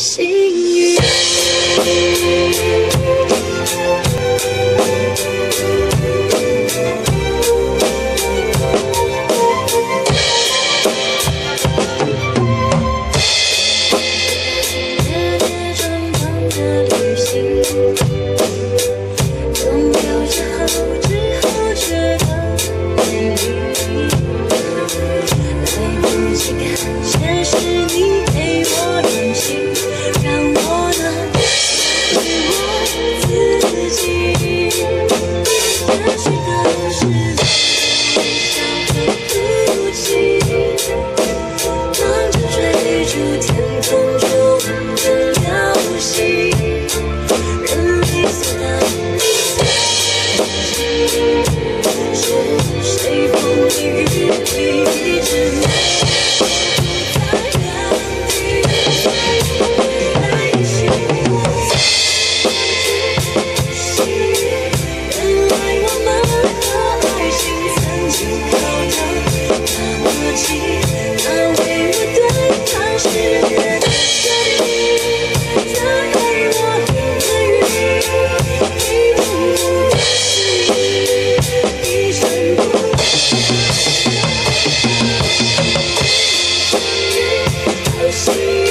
心。sweet.